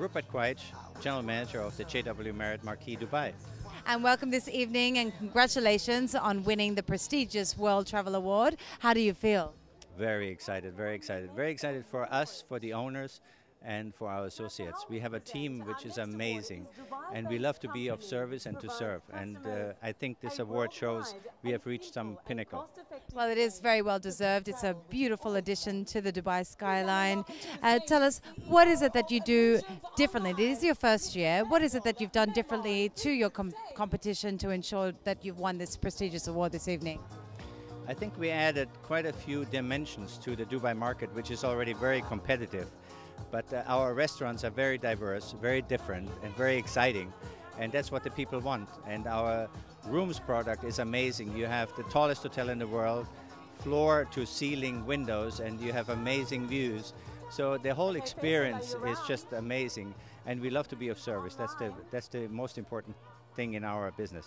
Rupprecht Quietsch, General Manager of the JW Marriott Marquis Dubai. And welcome this evening and congratulations on winning the prestigious World Travel Award. How do you feel? Very excited, very excited. Very excited for us, for the owners, and for our associates. We have a team which is amazing, and we love to be of service and to serve. And uh, I think this award shows we have reached some pinnacle. Well, it is very well deserved. It's a beautiful addition to the Dubai skyline. Uh, tell us, what is it that you do differently? This is your first year. What is it that you've done differently to your com competition to ensure that you've won this prestigious award this evening? I think we added quite a few dimensions to the Dubai market, which is already very competitive. But uh, our restaurants are very diverse, very different, and very exciting. And that's what the people want. And our rooms product is amazing. You have the tallest hotel in the world, floor to ceiling windows, and you have amazing views. So the whole experience is just amazing. And we love to be of service. That's the, that's the most important thing in our business.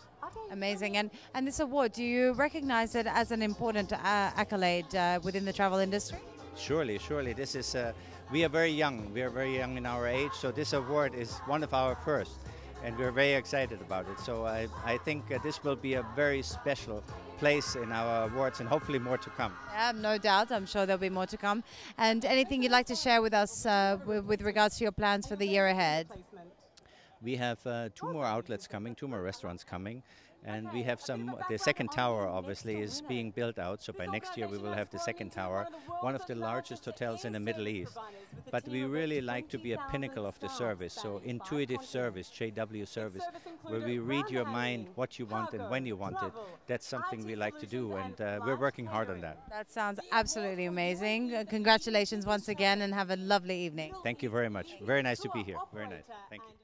Amazing. And, and this award, do you recognize it as an important uh, accolade uh, within the travel industry? Surely, surely. This is, uh, we are very young. We are very young in our age, so this award is one of our first, and we're very excited about it. So I, I think uh, this will be a very special place in our awards and hopefully more to come. Yeah, no doubt. I'm sure there'll be more to come. And anything you'd like to share with us uh, with, with regards to your plans for the year ahead? We have uh, two more outlets coming, two more restaurants coming, and we have some. The second tower, obviously, is being built out. So by next year, we will have the second tower, one of the largest hotels in the Middle East. But we really like to be a pinnacle of the service. So intuitive service, JW service, where we read your mind, what you want, and when you want it. That's something we like to do, and uh, we're working hard on that. That sounds absolutely amazing. Uh, congratulations once again, and have a lovely evening. Thank you very much. Very nice to be here. Very nice. Thank you.